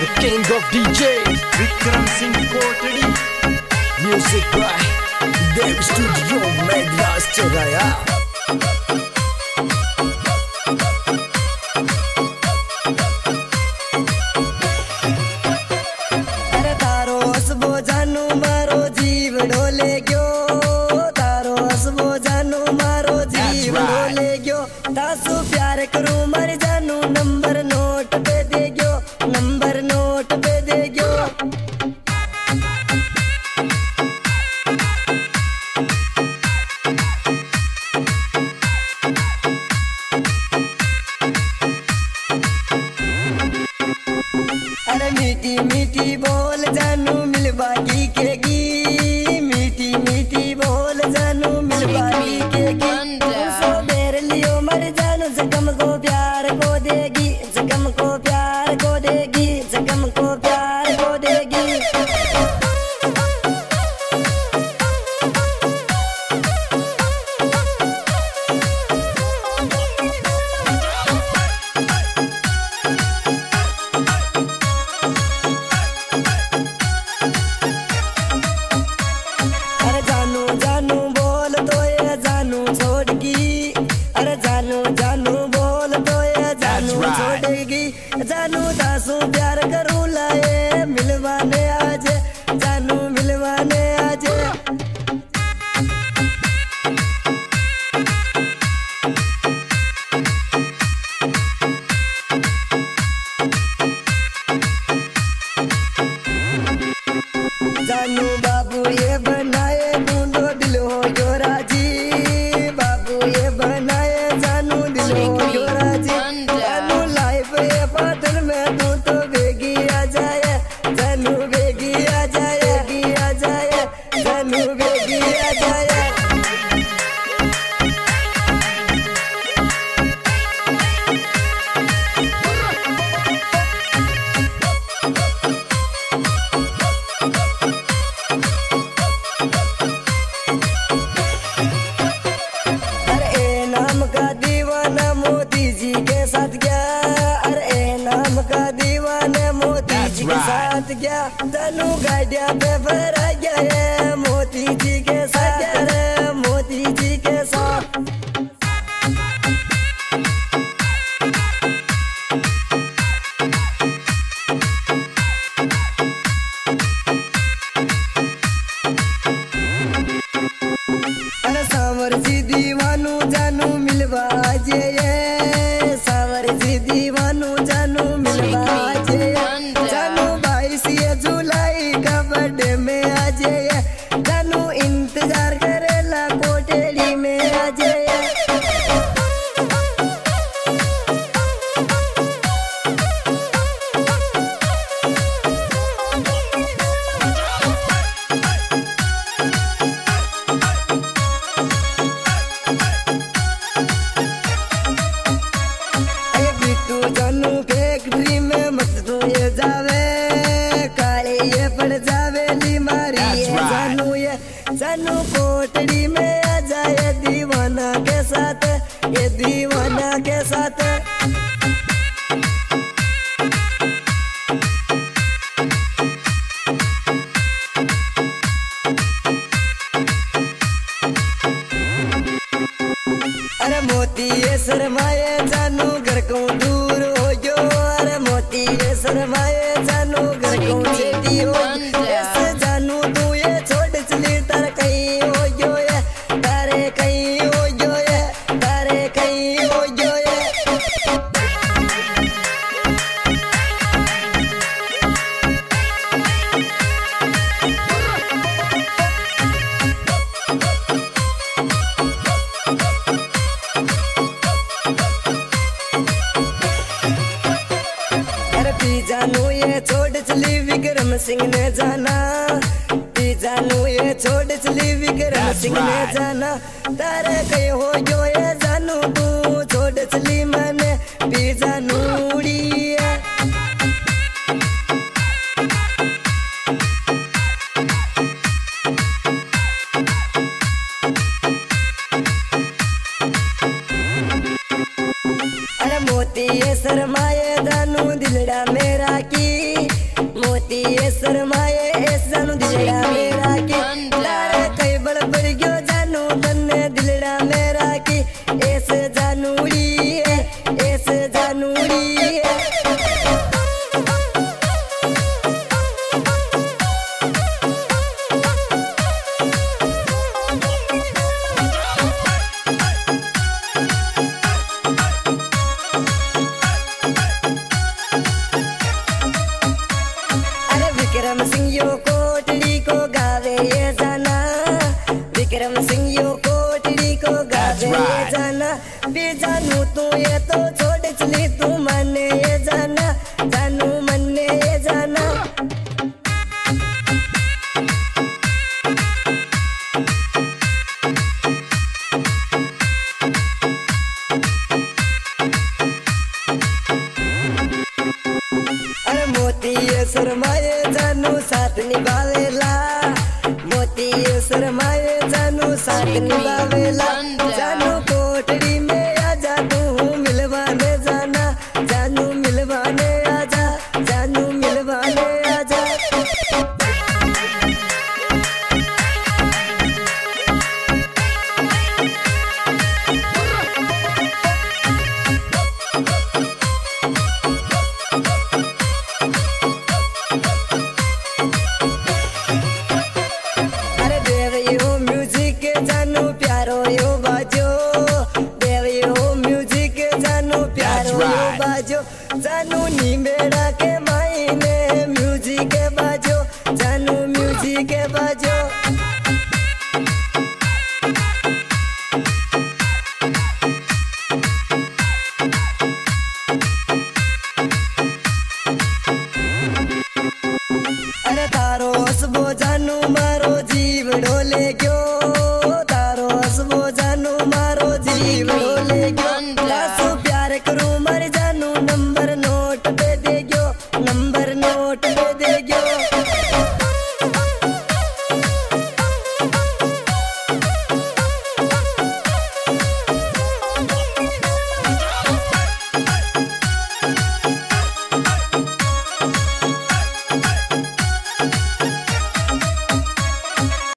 the king of DJ, Vikram Singh Kotri. Music by Dev Studio Mega Stereo. people. no, that गया तलू गड्या पे भर गया नु कोटड़ी में आ जाए दीवाना के साथ ये दीवाना के साथ। अरे मोती ये शर्माए जानू घर को दूर हो जो अरे मोती ये शर्माए जानू घर को हो सिंह ने जाना जानू ये छोड़ चली विक्रम सिंह ने जाना तारे कहीं हो जो ये जानू तू छोड़ चली मैंने पी जानू मोती शर्मा ये दानू दिलड़ा मेरा शरमाए ऐस मेरा विक्रम सिंह यो कोटड़ी को गावे ये जाना भी जानू तू ये तो छोड़ चली तू मने ये जाना जानू मने ये जाना अरे मोती ये जानू साथ निभावेला मोती ये